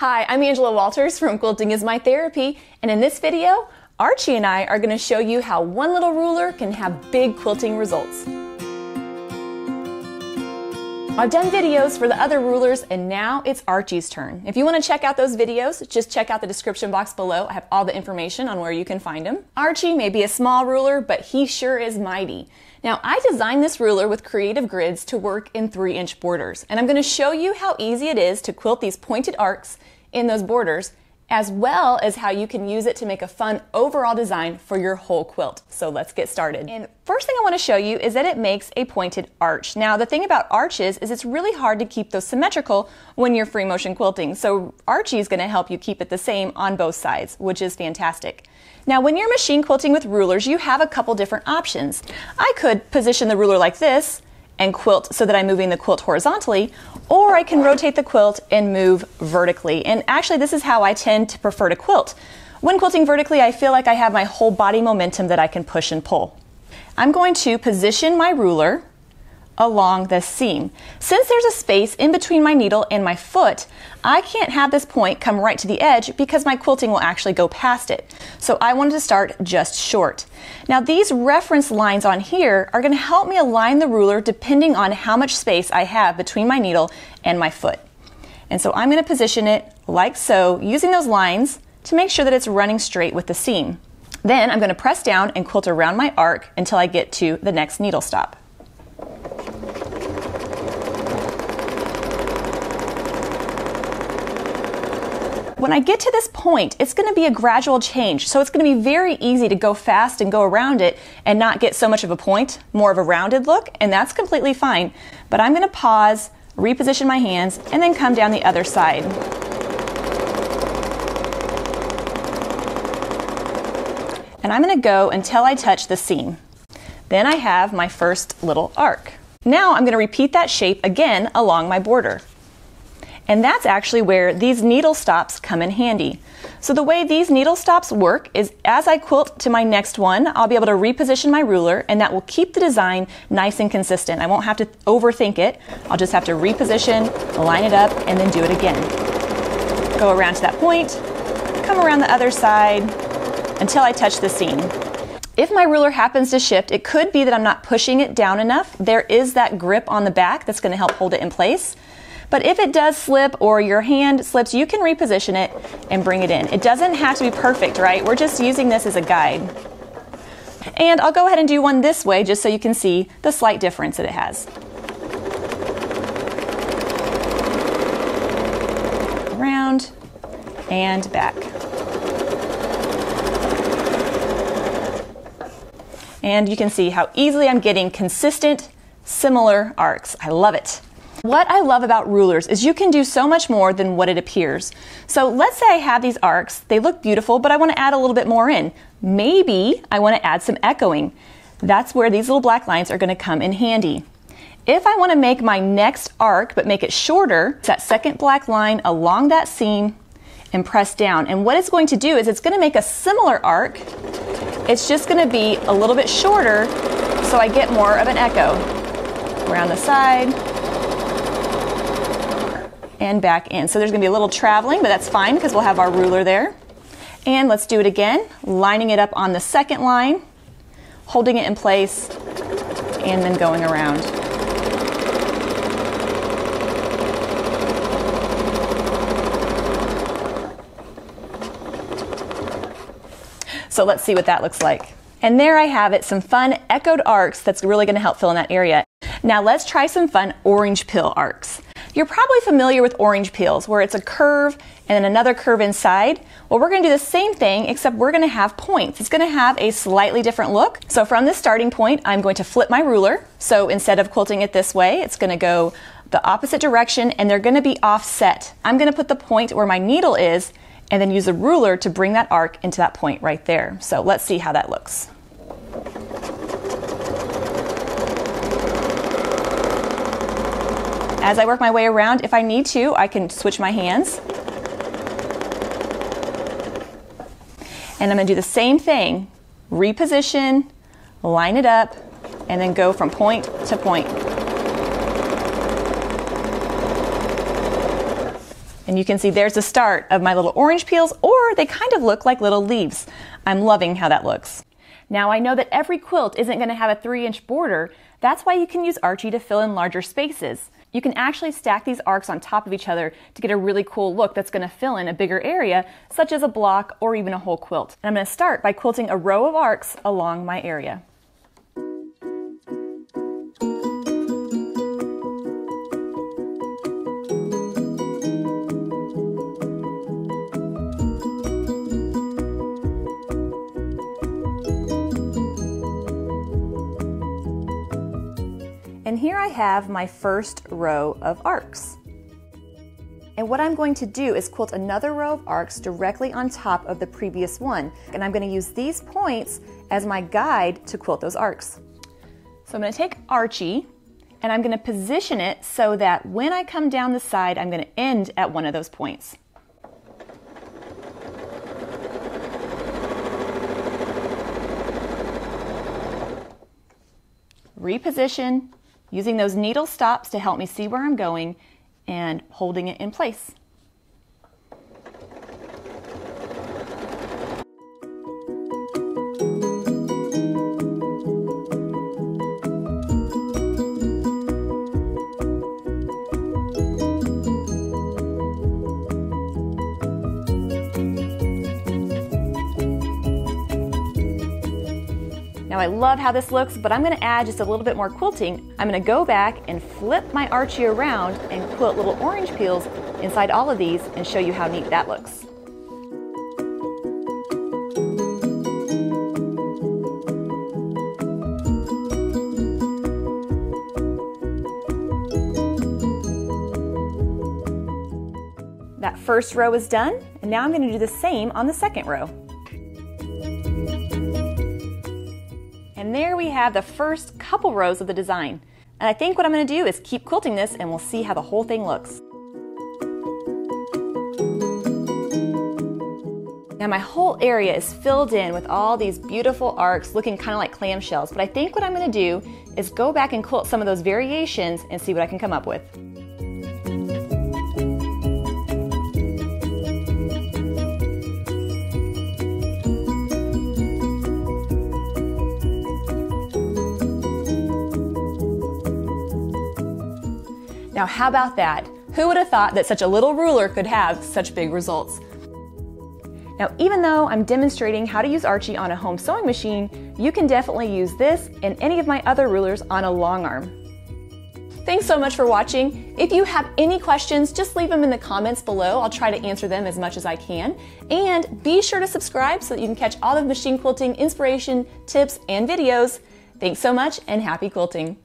Hi, I'm Angela Walters from Quilting is My Therapy, and in this video, Archie and I are going to show you how one little ruler can have big quilting results. I've done videos for the other rulers and now it's Archie's turn. If you want to check out those videos, just check out the description box below. I have all the information on where you can find him. Archie may be a small ruler, but he sure is mighty. Now I designed this ruler with creative grids to work in three inch borders and I'm going to show you how easy it is to quilt these pointed arcs in those borders as well as how you can use it to make a fun overall design for your whole quilt. So let's get started. And first thing I want to show you is that it makes a pointed arch. Now the thing about arches is it's really hard to keep those symmetrical when you're free motion quilting. So Archie is going to help you keep it the same on both sides, which is fantastic. Now when you're machine quilting with rulers, you have a couple different options. I could position the ruler like this and quilt so that I'm moving the quilt horizontally, or I can rotate the quilt and move vertically. And actually, this is how I tend to prefer to quilt. When quilting vertically, I feel like I have my whole body momentum that I can push and pull. I'm going to position my ruler along this seam. Since there's a space in between my needle and my foot, I can't have this point come right to the edge because my quilting will actually go past it. So I wanted to start just short. Now these reference lines on here are going to help me align the ruler depending on how much space I have between my needle and my foot. And so I'm going to position it like so using those lines to make sure that it's running straight with the seam. Then I'm going to press down and quilt around my arc until I get to the next needle stop. When I get to this point, it's going to be a gradual change. So it's going to be very easy to go fast and go around it and not get so much of a point, more of a rounded look, and that's completely fine. But I'm going to pause, reposition my hands, and then come down the other side. And I'm going to go until I touch the seam. Then I have my first little arc. Now I'm going to repeat that shape again along my border. And that's actually where these needle stops come in handy. So the way these needle stops work is as I quilt to my next one, I'll be able to reposition my ruler and that will keep the design nice and consistent. I won't have to overthink it. I'll just have to reposition, line it up, and then do it again. Go around to that point, come around the other side until I touch the seam. If my ruler happens to shift, it could be that I'm not pushing it down enough. There is that grip on the back that's gonna help hold it in place. But if it does slip or your hand slips, you can reposition it and bring it in. It doesn't have to be perfect, right? We're just using this as a guide. And I'll go ahead and do one this way just so you can see the slight difference that it has. Around and back. And you can see how easily I'm getting consistent, similar arcs. I love it. What I love about rulers is you can do so much more than what it appears. So let's say I have these arcs, they look beautiful, but I want to add a little bit more in. Maybe I want to add some echoing. That's where these little black lines are going to come in handy. If I want to make my next arc but make it shorter, it's that second black line along that seam and press down. And what it's going to do is it's going to make a similar arc. It's just going to be a little bit shorter so I get more of an echo. Around the side, and back in. So there's going to be a little traveling, but that's fine because we'll have our ruler there. And let's do it again, lining it up on the second line, holding it in place, and then going around. So let's see what that looks like. And there I have it, some fun echoed arcs that's really going to help fill in that area. Now let's try some fun orange peel arcs. You're probably familiar with orange peels where it's a curve and then another curve inside. Well, we're going to do the same thing except we're going to have points. It's going to have a slightly different look. So from this starting point, I'm going to flip my ruler. So instead of quilting it this way, it's going to go the opposite direction and they're going to be offset. I'm going to put the point where my needle is and then use a ruler to bring that arc into that point right there. So let's see how that looks. As I work my way around, if I need to, I can switch my hands. And I'm to do the same thing. Reposition, line it up, and then go from point to point. And you can see there's the start of my little orange peels, or they kind of look like little leaves. I'm loving how that looks. Now I know that every quilt isn't going to have a 3 inch border. That's why you can use Archie to fill in larger spaces. You can actually stack these arcs on top of each other to get a really cool look that's going to fill in a bigger area, such as a block or even a whole quilt. And I'm going to start by quilting a row of arcs along my area. And here I have my first row of arcs. And what I'm going to do is quilt another row of arcs directly on top of the previous one. And I'm going to use these points as my guide to quilt those arcs. So I'm going to take Archie and I'm going to position it so that when I come down the side, I'm going to end at one of those points. Reposition, using those needle stops to help me see where I'm going and holding it in place. I love how this looks, but I'm gonna add just a little bit more quilting. I'm gonna go back and flip my Archie around and quilt little orange peels inside all of these and show you how neat that looks. That first row is done, and now I'm gonna do the same on the second row. There we have the first couple rows of the design. And I think what I'm going to do is keep quilting this and we'll see how the whole thing looks. Now my whole area is filled in with all these beautiful arcs looking kind of like clamshells, but I think what I'm going to do is go back and quilt some of those variations and see what I can come up with. Now, how about that? Who would have thought that such a little ruler could have such big results? Now, even though I'm demonstrating how to use Archie on a home sewing machine, you can definitely use this and any of my other rulers on a long arm. Thanks so much for watching. If you have any questions, just leave them in the comments below. I'll try to answer them as much as I can. And be sure to subscribe so that you can catch all the machine quilting inspiration, tips, and videos. Thanks so much and happy quilting.